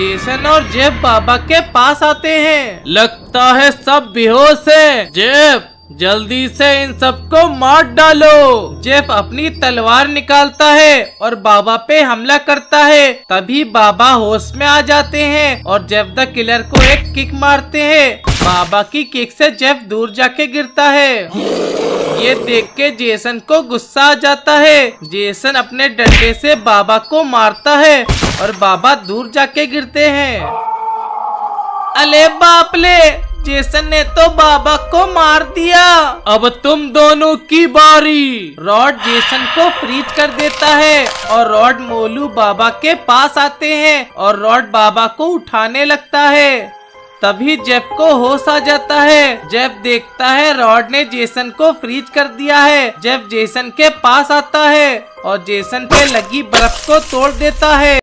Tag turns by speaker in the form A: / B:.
A: Jason और Jeff बाबा के पास आते हैं। लगता है सब बेहोश है। जेफ जल्दी से इन सबको मार डालो। जेफ अपनी तलवार निकालता है और बाबा पे हमला करता है। तभी बाबा होश में आ जाते हैं और जेफ द किलर को एक किक मारते हैं। बाबा की किक से जेफ दूर जाके गिरता है। ये देख के जेसन को गुस्सा आ जाता है। जेसन अपने डंडे से बाबा को मारता है और बाबा दूर जाके गिरते हैं। अले बापले जेसन ने तो बाबा को मार दिया। अब तुम दोनों की बारी। रॉड जेसन को फ्रीज कर देता है और रॉड मोलू बाबा के पास आते हैं और रॉड बाबा को उठाने लगता है। तभी जेफ को होश आ जाता है। जेफ देखता है रॉड ने जेसन को फ्रीज कर दिया है। जेफ जेसन के पास आता है और जेसन पे लगी बर्फ़ को तोड़ देता है।